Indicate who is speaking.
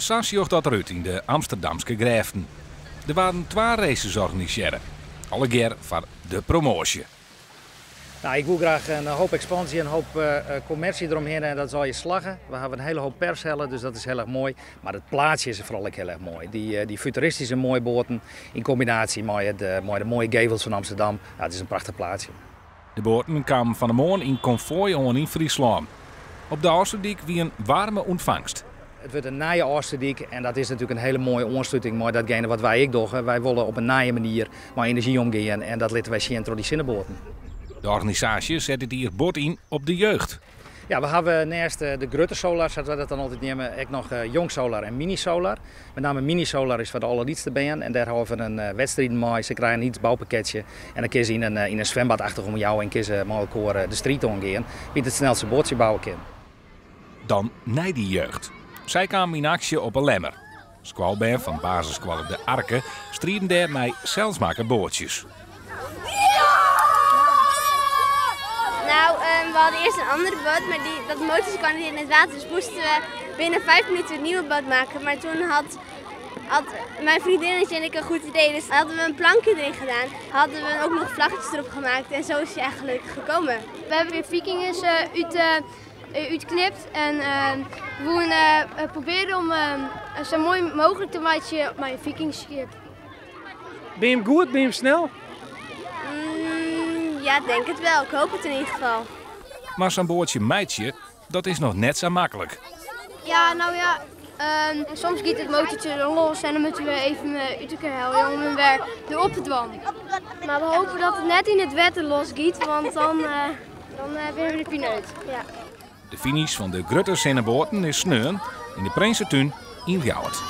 Speaker 1: Sas jocht dat eruit in de Amsterdamse Grijften. Er waren twee races georganiseerd. Alle keer voor de promotie.
Speaker 2: Nou, ik wil graag een hoop expansie en een hoop uh, commercie eromheen en dat zal je slagen. We hebben een hele hoop pershellen, dus dat is heel erg mooi. Maar het plaatsje is vooral ook heel erg mooi. Die, uh, die futuristische mooie boten in combinatie met de, met de mooie gevels van Amsterdam. Ja, het is een prachtig plaatsje.
Speaker 1: De boten kwamen van de morgen in konvooi om in Friesland. Op de Oosterdijk wie een warme ontvangst.
Speaker 2: Het wordt een naaie Oosterdijk en dat is natuurlijk een hele mooie ondersteuning maar datgene wat wij ik doen. Wij willen op een naaie manier maar energie omgaan en dat laten wij zien door die zinnenboten.
Speaker 1: De organisatie zet het hier bord in op de jeugd.
Speaker 2: Ja, we hebben naast de grote solar, zoals we dat dan altijd nemen, ook nog jong solar en mini solar. Met name mini solar is voor de allerliedste band en daar hebben we een wedstrijd mee. Ze krijgen een iets bouwpakketje en dan kunnen ze in een, in een zwembad achter om jou en kunnen ze met elkaar de street omgaan. Wie het snelste bootje bouwen kan.
Speaker 1: Dan naar die jeugd. Zij kwamen in actie op een lemmer. Squalband van basissquallen De Arken streden daar met zelfsmaken bootjes.
Speaker 3: Nou, um, we hadden eerst een andere boot, maar die, dat motortje kwam niet in het water. Dus moesten we binnen vijf minuten een nieuwe boot maken. Maar toen had, had mijn vriendinnetje en ik een goed idee. Dus hadden we een plankje erin gedaan. Hadden we ook nog vlaggetjes erop gemaakt. En zo is hij eigenlijk gekomen.
Speaker 4: We hebben weer vikingers uh, uit, uh, uitknipt. En uh, we willen uh, proberen om zo mooi mogelijk te maken op mijn vikingschip.
Speaker 5: Ben je hem goed? Ben je hem snel?
Speaker 3: Ja, denk het wel. Ik hoop het in ieder geval.
Speaker 1: Maar zo'n boordje meidje, dat is nog net zo makkelijk.
Speaker 4: Ja, nou ja, um, soms giet het motortje er los en dan moeten we even uit elkaar helpen om hem weer erop te dwammen. Maar we hopen dat het net in het wetter losgiet, want dan, uh, dan uh, we de pineut. Ja.
Speaker 1: De finish van de Grutter Zinnenboorten is sneun in de Prinsentuin in Ljouwert.